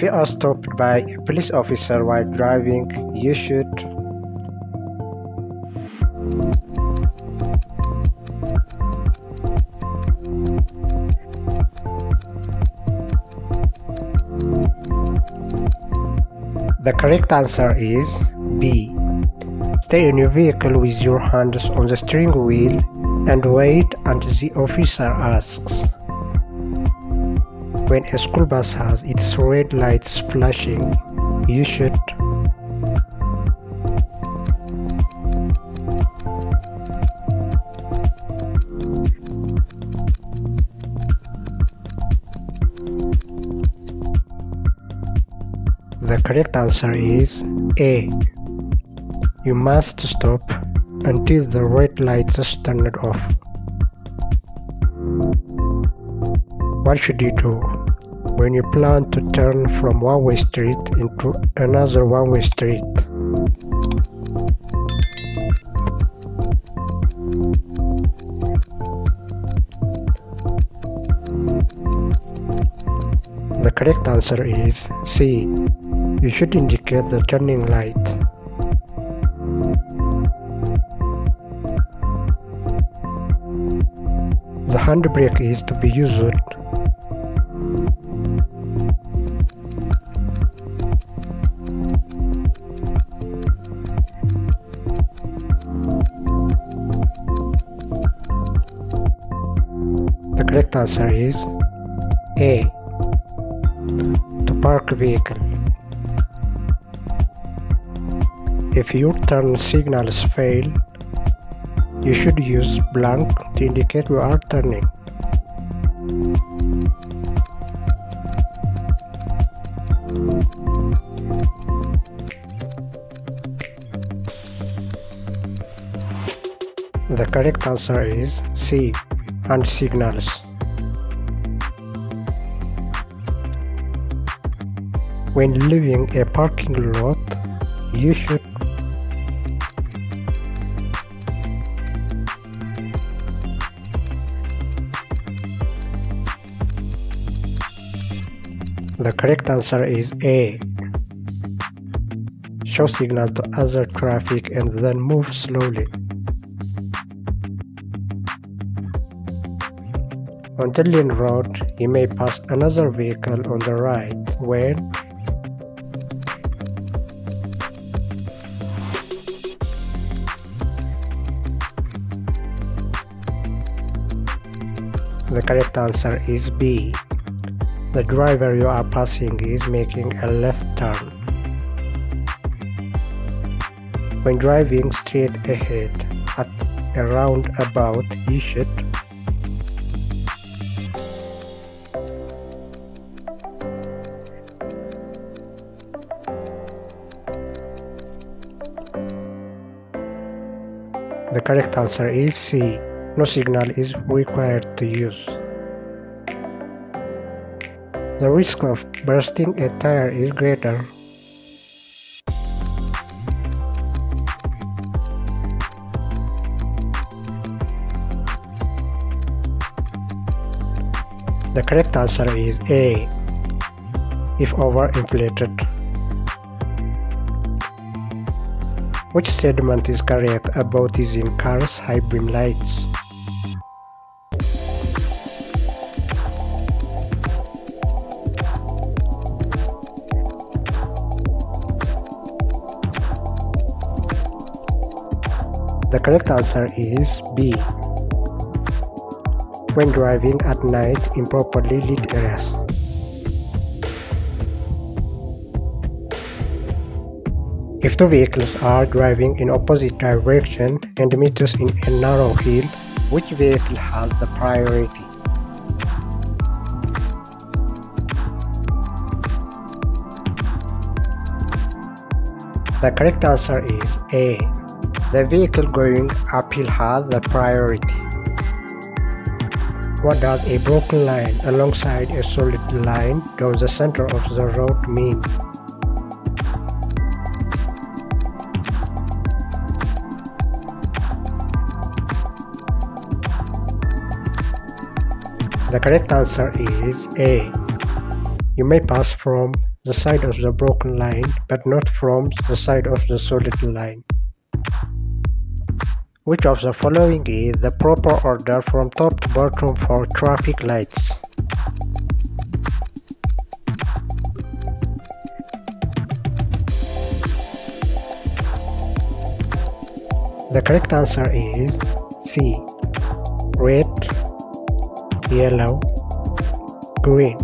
If you are stopped by a police officer while driving, you should The correct answer is B. Stay in your vehicle with your hands on the steering wheel and wait until the officer asks. When a school bus has its red lights flashing, you should The correct answer is A. You must stop until the red lights are turned off. What should you do when you plan to turn from one-way street into another one-way street? The correct answer is C. You should indicate the turning light. The handbrake is to be used The correct answer is A. To park vehicle. If your turn signals fail, you should use blank to indicate you are turning. The correct answer is C. And signals. When leaving a parking lot, you should The correct answer is A. Show signal to other traffic and then move slowly. On the lane road, you may pass another vehicle on the right when The correct answer is B. The driver you are passing is making a left turn. When driving straight ahead at a roundabout, you should The correct answer is C. No signal is required to use. The risk of bursting a tire is greater. The correct answer is A. If overinflated. Which statement is correct about using cars' high beam lights? The correct answer is B. When driving at night in properly lit areas. If two vehicles are driving in opposite direction and meet us in a narrow hill, which vehicle has the priority? The correct answer is A. The vehicle going uphill has the priority. What does a broken line alongside a solid line down the center of the road mean? The correct answer is A. You may pass from the side of the broken line but not from the side of the solid line. Which of the following is the proper order from top to bottom for traffic lights? The correct answer is C. Red, yellow, green.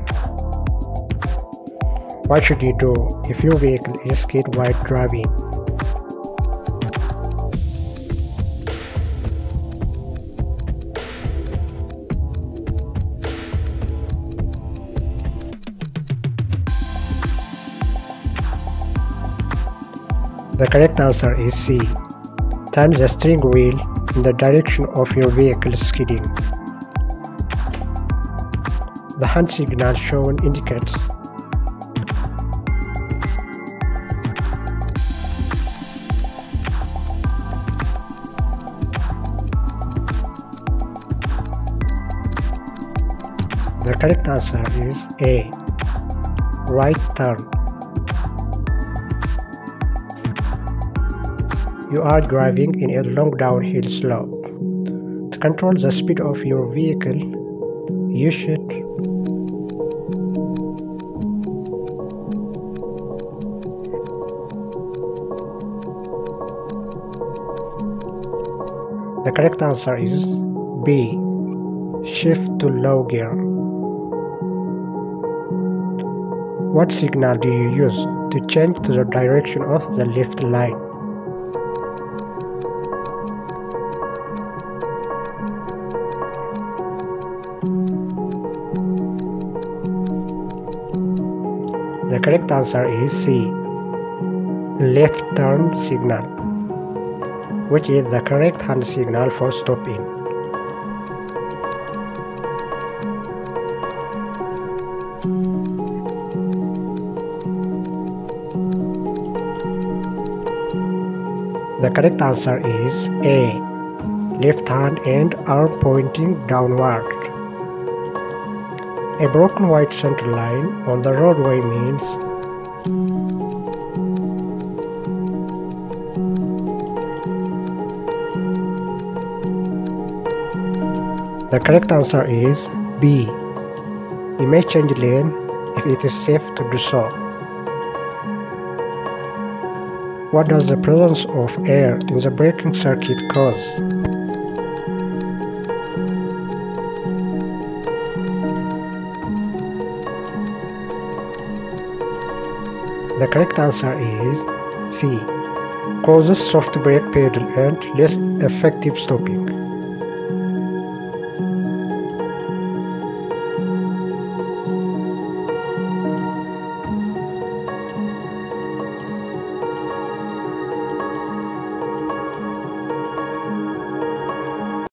What should you do if your vehicle is skid while driving? The correct answer is C. Turn the steering wheel in the direction of your vehicle skidding. The hand signal shown indicates The correct answer is A. Right turn. You are driving in a long downhill slope. To control the speed of your vehicle, you should The correct answer is B. Shift to low gear. What signal do you use to change to the direction of the left line? The correct answer is C. Left turn signal, which is the correct hand signal for stopping. The correct answer is A. Left hand and arm pointing downward. A broken white center line on the roadway means The correct answer is B. You may change lane if it is safe to do so. What does the presence of air in the braking circuit cause? The correct answer is C. Causes soft brake pedal and less effective stopping.